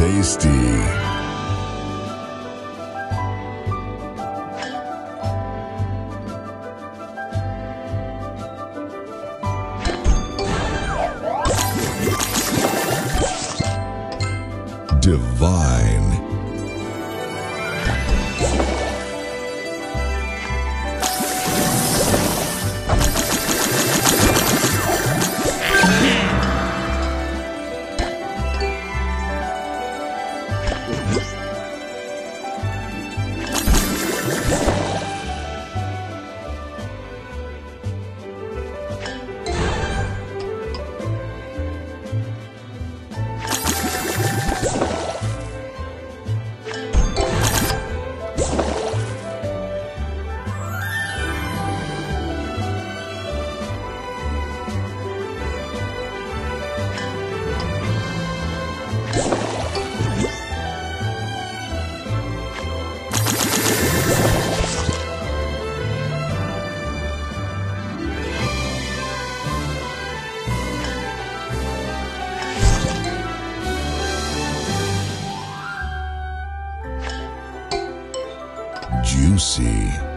tasty. Divine. Juicy.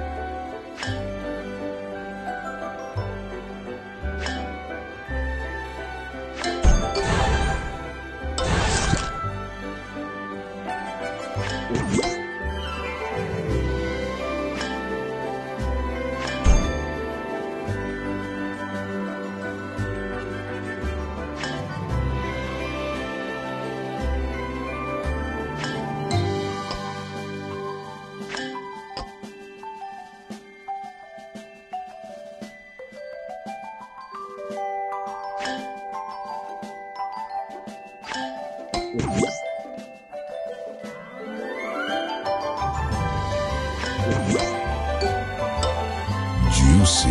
Juicy.